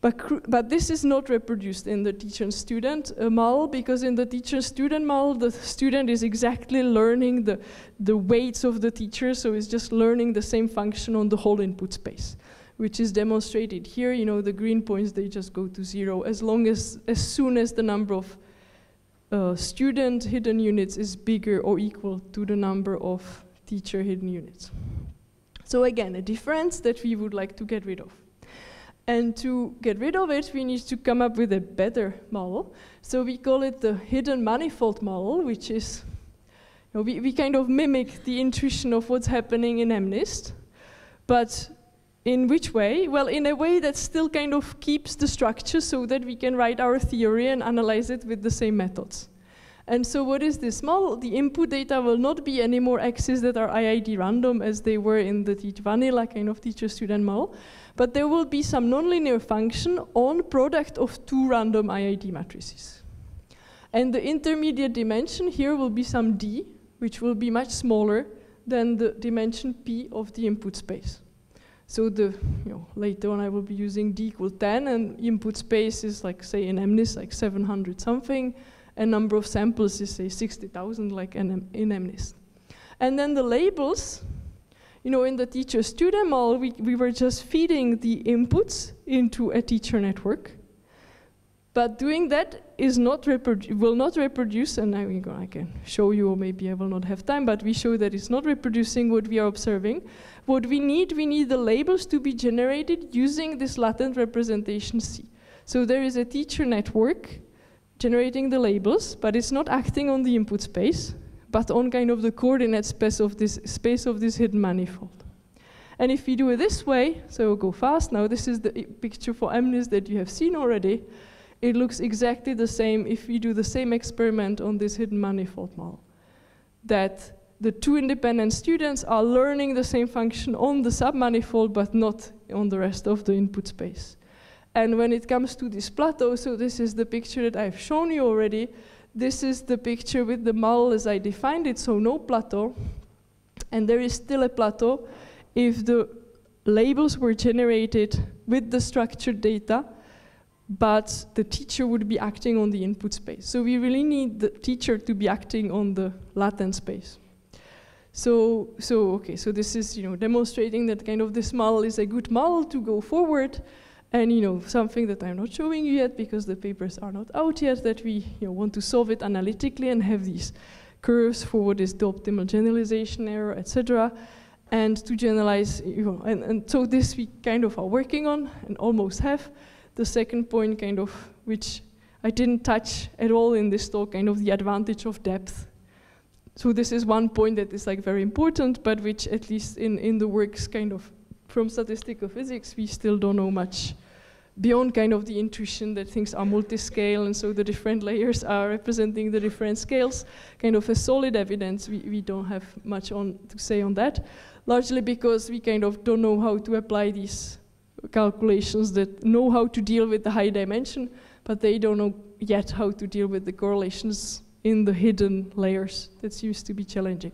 But, but this is not reproduced in the teacher-student uh, model because in the teacher-student model, the student is exactly learning the, the weights of the teacher, so it's just learning the same function on the whole input space, which is demonstrated here. You know, the green points, they just go to zero as long as, as soon as the number of student hidden units is bigger or equal to the number of teacher hidden units. So again, a difference that we would like to get rid of. And to get rid of it, we need to come up with a better model. So we call it the hidden manifold model, which is, you know, we, we kind of mimic the intuition of what's happening in MNIST, but In which way? Well, in a way that still kind of keeps the structure so that we can write our theory and analyze it with the same methods. And so what is this model? The input data will not be any more axes that are IID random as they were in the vanilla kind of teacher-student model, but there will be some nonlinear function on product of two random IID matrices. And the intermediate dimension here will be some d, which will be much smaller than the dimension p of the input space. So the, you know, later on I will be using d equal 10 and input space is like say in MNIST like 700 something and number of samples is say 60,000 like in, in MNIST. And then the labels, you know, in the teacher-student model, we, we were just feeding the inputs into a teacher network. But doing that is not will not reproduce, and I, I can show you, or maybe I will not have time, but we show that it's not reproducing what we are observing. What we need, we need the labels to be generated using this latent representation C. So there is a teacher network generating the labels, but it's not acting on the input space, but on kind of the coordinate space of this space of this hidden manifold. And if we do it this way, so go fast. Now this is the picture for MNIST that you have seen already. It looks exactly the same if we do the same experiment on this hidden manifold model. That the two independent students are learning the same function on the submanifold, but not on the rest of the input space. And when it comes to this plateau, so this is the picture that I've shown you already. This is the picture with the model as I defined it, so no plateau. And there is still a plateau if the labels were generated with the structured data, but the teacher would be acting on the input space. So we really need the teacher to be acting on the latent space. So, so okay, so this is you know demonstrating that kind of this model is a good model to go forward. And you know, something that I'm not showing you yet because the papers are not out yet, that we you know, want to solve it analytically and have these curves for what is the optimal generalization error, etc. And to generalize, you know, and, and so this we kind of are working on and almost have. The second point kind of, which I didn't touch at all in this talk, kind of the advantage of depth. So this is one point that is like very important, but which at least in, in the works kind of from statistical physics, we still don't know much beyond kind of the intuition that things are multi-scale and so the different layers are representing the different scales, kind of a solid evidence, we, we don't have much on to say on that, largely because we kind of don't know how to apply these calculations that know how to deal with the high dimension, but they don't know yet how to deal with the correlations in the hidden layers. That seems to be challenging.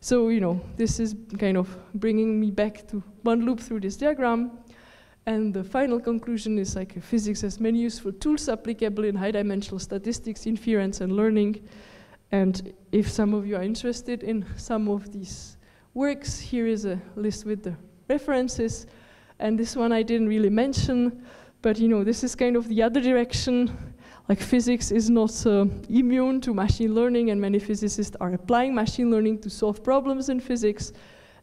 So, you know, this is kind of bringing me back to one loop through this diagram. And the final conclusion is like physics has many useful tools applicable in high dimensional statistics, inference, and learning. And if some of you are interested in some of these works, here is a list with the references. And this one I didn't really mention, but you know, this is kind of the other direction like physics is not uh, immune to machine learning and many physicists are applying machine learning to solve problems in physics.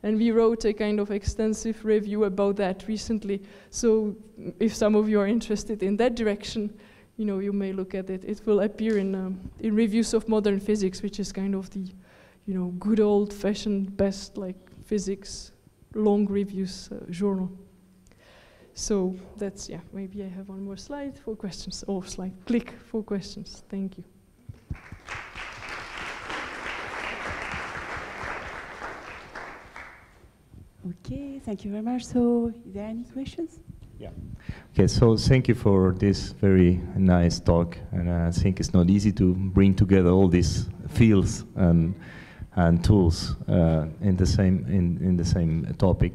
And we wrote a kind of extensive review about that recently. So if some of you are interested in that direction, you know, you may look at it. It will appear in, um, in Reviews of Modern Physics, which is kind of the, you know, good old-fashioned best like physics long reviews uh, journal. So that's, yeah, maybe I have one more slide for questions. Oh, slide, click for questions. Thank you. Okay, thank you very much. So, is there any questions? Yeah. Okay, so thank you for this very nice talk, and I think it's not easy to bring together all these fields and and tools uh, in the same in in the same topic.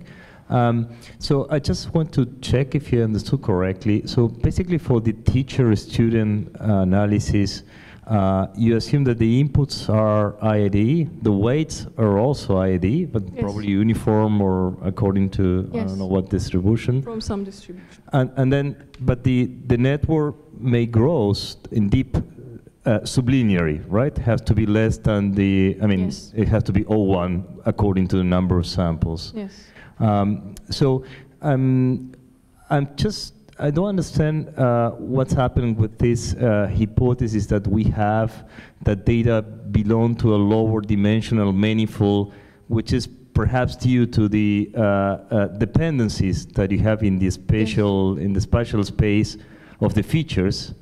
Um, so I just want to check if you understood correctly. So basically for the teacher-student uh, analysis, uh, you assume that the inputs are IID, the weights are also IID, but yes. probably uniform or according to, yes. I don't know what distribution. From some distribution. And, and then, but the, the network may grow in deep uh, sublineary, right? Has to be less than the, I mean, yes. it has to be O1 according to the number of samples. Yes. Um, so um, I'm just, I don't understand uh, what's happening with this uh, hypothesis that we have that data belong to a lower dimensional manifold, which is perhaps due to the uh, uh, dependencies that you have in the spatial in the spatial space of the features.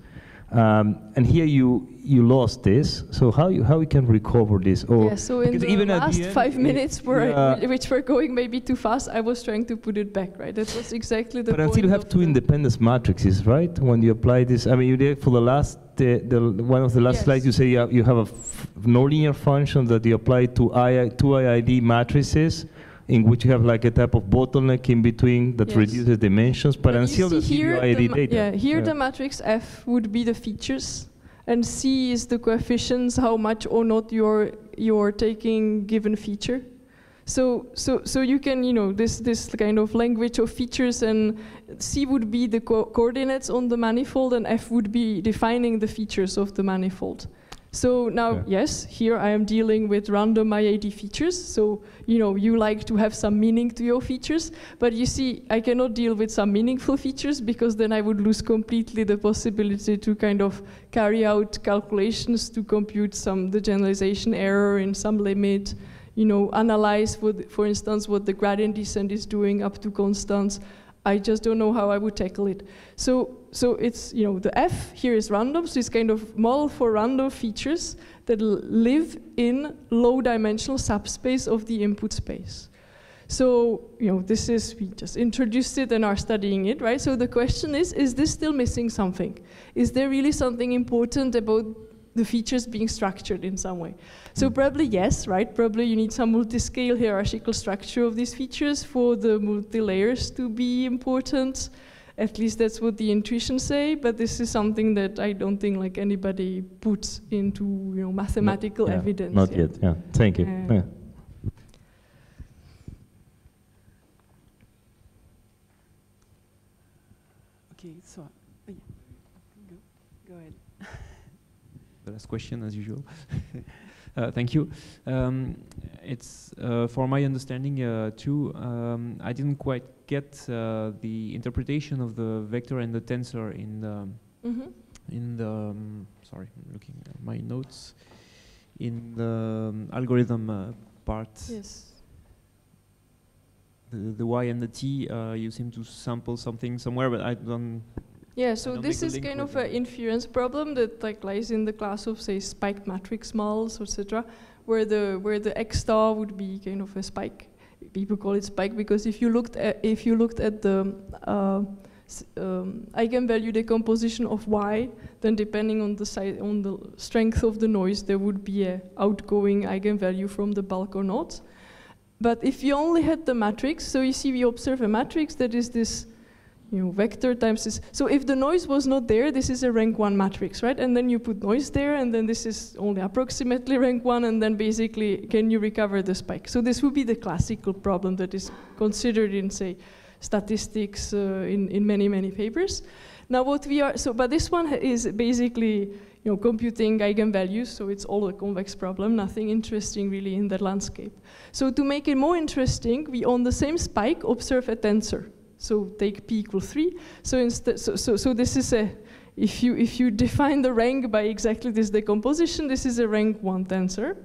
Um, and here you you lost this. So how you how we can recover this? Or yeah, so in the even last the five minutes, where yeah. I, which were going maybe too fast, I was trying to put it back, right? That was exactly the But point. until you have two independence matrices, right? When you apply this, I mean, you did for the last, the, the one of the last Yes. slides, you say you have, you have a f- nonlinear function that you apply to II, two IID matrices, in which you have like a type of bottleneck in between that Yes. reduces dimensions, but, you until the here, CUID data. Yeah, here Yeah. the matrix F would be the features, and C is the coefficients, how much or not you're you're taking given feature. So so so you can you know this this kind of language of features, and C would be the co- coordinates on the manifold, and F would be defining the features of the manifold. So now, Yeah. yes, here I am dealing with random IID features. So, you know, you like to have some meaning to your features, but you see, I cannot deal with some meaningful features because then I would lose completely the possibility to kind of carry out calculations to compute some the generalization error in some limit, you know, analyze, what, for instance, what the gradient descent is doing up to constants. I just don't know how I would tackle it. So, so it's, you know, the F here is random, so it's kind of model for random features that live in low dimensional subspace of the input space. So, you know, this is, we just introduced it and are studying it, right? So the question is, is this still missing something? Is there really something important about the features being structured in some way? So hmm. probably yes, right? Probably you need some multi-scale hierarchical structure of these features for the multi-layers to be important. At least that's what the intuition say, but this is something that I don't think like anybody puts into you know mathematical Yeah, evidence. Not yet, yeah. Thank you. Uh, Yeah. Okay, so yeah. go, go ahead. <laughs> the last question as usual. <laughs> uh, thank you. Um, it's uh, for my understanding uh, too. Um, I didn't quite get uh, the interpretation of the vector and the tensor in the Mhm. in the. Um, sorry, I'm looking at my notes. In the um, algorithm uh, part, Yes. the, the y and the t, uh, you seem to sample something somewhere, but I don't. Yeah, so this is kind of an inference problem that like lies in the class of say spiked matrix models, etc., where the where the x star would be kind of a spike. People call it spike because if you looked at if you looked at the uh, um, eigenvalue decomposition of y, then depending on the size on the strength of the noise, there would be a outgoing eigenvalue from the bulk or not. But if you only had the matrix, so you see we observe a matrix that is this you know, vector times this. So if the noise was not there, this is a rank one matrix, right? And then you put noise there, and then this is only approximately rank one, and then basically, can you recover the spike? So this would be the classical problem that is considered in, say, statistics uh, in, in many, many papers. Now what we are, so, but this one is basically, you know, computing eigenvalues, so it's all a convex problem, nothing interesting really in that landscape. So to make it more interesting, we on the same spike observe a tensor. So take p equal three. So instead, so, so, so this is a, if you if you define the rank by exactly this decomposition, this is a rank one tensor.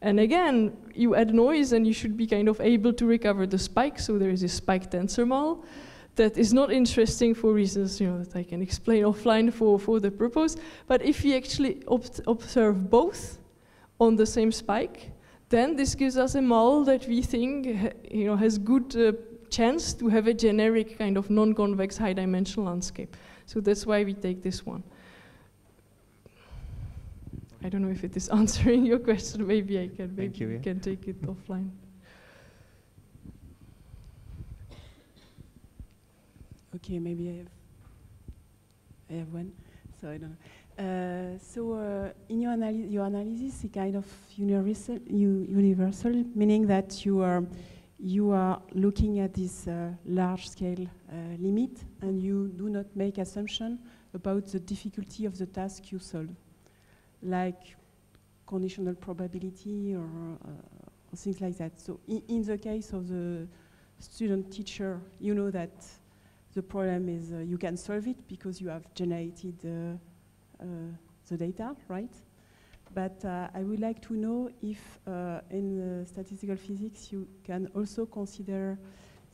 And again, you add noise, and you should be kind of able to recover the spike. So there is a spike tensor model that is not interesting for reasons you know that I can explain offline for for the purpose. But if we actually observe both on the same spike, then this gives us a model that we think you know has good uh, chance to have a generic kind of non-convex high-dimensional landscape. So that's why we take this one. I don't know if it is <laughs> answering your question. Maybe I can. Maybe Thank you, we yeah. can take it offline. Okay, maybe I have, I have one. So I don't know. Uh, so uh, in your, analy- your analysis, is kind of universal, universal, meaning that you are you are looking at this uh, large-scale uh, limit, and you do not make assumption about the difficulty of the task you solve, like conditional probability or, uh, or things like that. So in, the case of the student-teacher, you know that the problem is uh, you can solve it because you have generated uh, uh, the data, right? But uh, I would like to know if uh, in the statistical physics you can also consider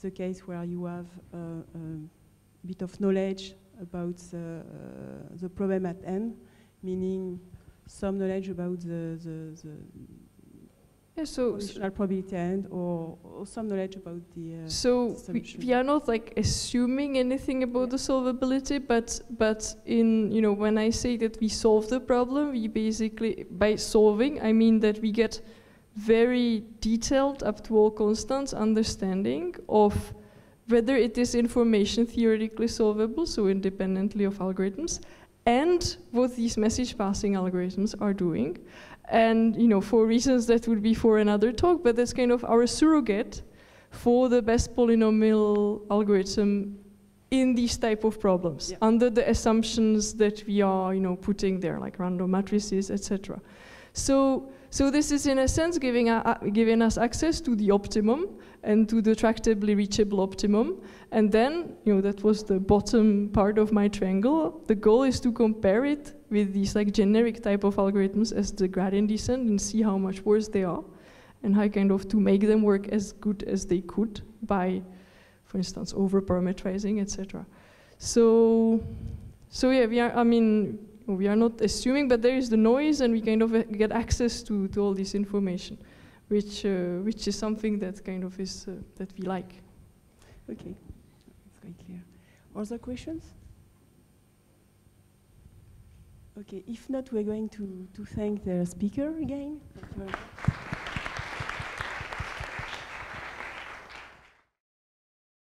the case where you have uh, a bit of knowledge about the, uh, the problem at hand, meaning some knowledge about the, the, the Yeah, so, conditional probability end or, or some knowledge about the uh, so we, we are not like assuming anything about the solvability, but but in you know when I say that we solve the problem, we basically by solving I mean that we get very detailed up to all constants understanding of whether it is information theoretically solvable, so independently of algorithms, and what these message passing algorithms are doing. And you know, for reasons that would be for another talk, but that's kind of our surrogate for the best polynomial algorithm in these type of problems Yeah. under the assumptions that we are you know putting there like random matrices etc so so this is in a sense giving, a, giving us access to the optimum and to the tractably reachable optimum. And then you know that was the bottom part of my triangle. The goal is to compare it with these like generic type of algorithms as the gradient descent and see how much worse they are and how kind of to make them work as good as they could by, for instance, over parameterizing, etc. So, so yeah, we are. I mean, we are not assuming, but there is the noise, and we kind of uh, get access to, to all this information, which uh, which is something that kind of is uh, that we like. Okay, it's quite clear. Other questions? Okay, if not, we're going to, to thank the speaker again.